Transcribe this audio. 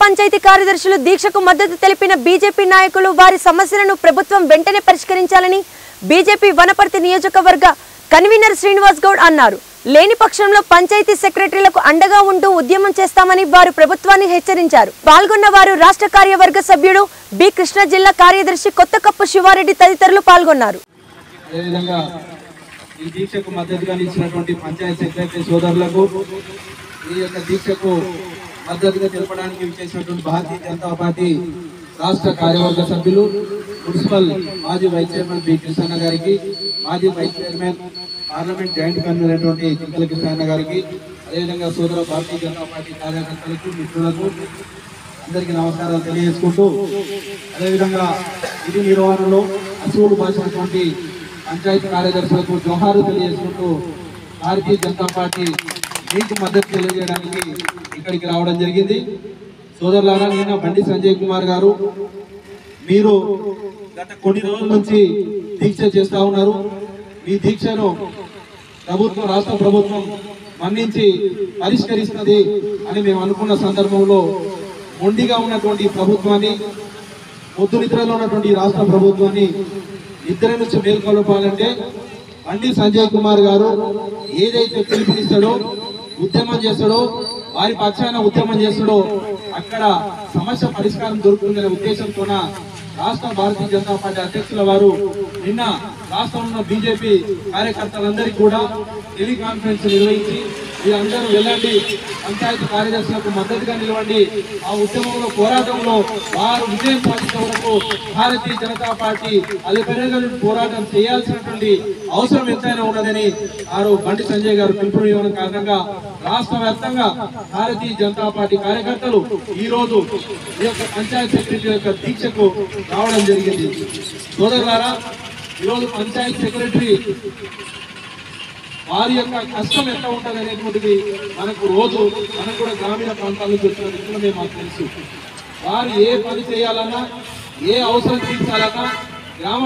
పంచాయతీ కార్యదర్శులు దీక్షకు మద్దతు తెలిపిన బీజేపీ నాయకులు వారి సమస్యలను ప్రభుత్వం వెంటనే పరిష్కరించాలని బీజేపీ వనపర్తి నియోజకవర్గ కన్వీనర్ శ్రీనివాస్ గౌడ్ అన్నారు. లేని పక్షంలో పంచాయతీ సెక్రటరీలకు అండగా ఉంటూ ఉద్యమం చేస్తామని వారు ప్రభుత్వాన్ని హెచ్చరించారు. పాల్గొన్న వారు రాష్ట్ర కార్యవర్గ సభ్యుడు బి. కృష్ణా జిల్లా కార్యదర్శి కొత్త కప్పు శివారెడ్డి తదితరులు పాల్గొన్నారు. ఈ దీక్షకు మద్దతుగా ఇచ్చినటువంటి సెక్రటరీ సోదరులకు ఈ యొక్క దీక్షకు మద్దతుగా తెలపడానికి విచ్చేసినటువంటి భారతీయ జనతా పార్టీ రాష్ట్ర కార్యవర్గ సభ్యులు మున్సిపల్ మాజీ వైస్ చైర్మన్ బి కృష్ణ గారికి మాజీ vice chairman parliament joint convener అయినటువంటి చింతల కృష్ణ గారికి అదేవిధంగా సోదర భారతీయ జనతా పార్టీ కార్యకర్తలకు మిత్రులకు అందరికీ నమస్కారాలు తెలియజేసుకుంటూ అదేవిధంగా విధి నిర్వహణలో అసూలు పాల్చినటువంటి పంచాయతీ కార్యదర్శులకు జోహారు తెలియజేసుకుంటూ భారతీయ జనతా పార్టీ మీకు మద్దతు తెలియజేయడానికి ఇక్కడికి రావడం జరిగింది. సోదరులారా నిన్న బండి సంజయ్ కుమార్ గారు. మీరు గత కొన్ని రోజుల నుంచి దీక్ష చేస్తా ఉన్నారు. ఈ దీక్షను ప్రభుత్వం రాష్ట్ర ప్రభుత్వం మన్నించి పరిష్కరిస్తుంది అని మేము అనుకున్న సందర్భంలో మొండిగా ఉన్నటువంటి ప్రభుత్వాన్ని పొద్దు నిద్రలో ఉన్నటువంటి రాష్ట్ర ప్రభుత్వాన్ని నిద్ర నుంచి మేల్కొల్పాలంటే బండి సంజయ్ కుమార్ గారు ఏదైతే పిలుపునిస్తాడో ఉద్యమం చేస్తాడో వారి పక్షాన ఉద్యమం చేస్తాడో అక్కడ సమస్య పరిష్కారం దొరుకుతుందనే ఉద్దేశంతోన రాష్ట్ర భారతీయ జనతా పార్టీ అధ్యక్షుల వారు నిన్న రాష్ట్రంలో ఉన్న బీజేపీ కార్యకర్తలందరికీ కూడా టెలికాన్ఫరెన్స్ నిర్వహించి మీరందరూ వెళ్ళండి. పంచాయతీ కార్యదర్శులకు మద్దతుగా నిలవండి. ఆ ఉద్యమంలో పోరాటంలో వారు విజయం సాధించే వరకు భారతీయ జనతా పార్టీ అది పెరగని పోరాటం చేయాల్సినటువంటి అవసరం ఎంతైనా ఉన్నదని వారు బండి సంజయ్ గారు పిలుపునివ్వడం కారణంగా రాష్ట్ర వ్యాప్తంగా భారతీయ జనతా పార్టీ కార్యకర్తలు ఈ రోజు ఈ యొక్క పంచాయత్ సెక్రటరీ యొక్క దీక్షకు రావడం జరిగింది. సోదరులారా ఈరోజు పంచాయత్ సెక్రటరీ వారి యొక్క కష్టం ఎట్లా ఉంటుంది అనేటువంటిది మనకు రోజు మనకు కూడా గ్రామీణ ప్రాంతాల్లో నుంచి వ్యక్తులనే మాకు తెలుసు. వారు ఏ పని చేయాలన్నా ఏ అవసరం తీర్చాలన్నా గ్రామ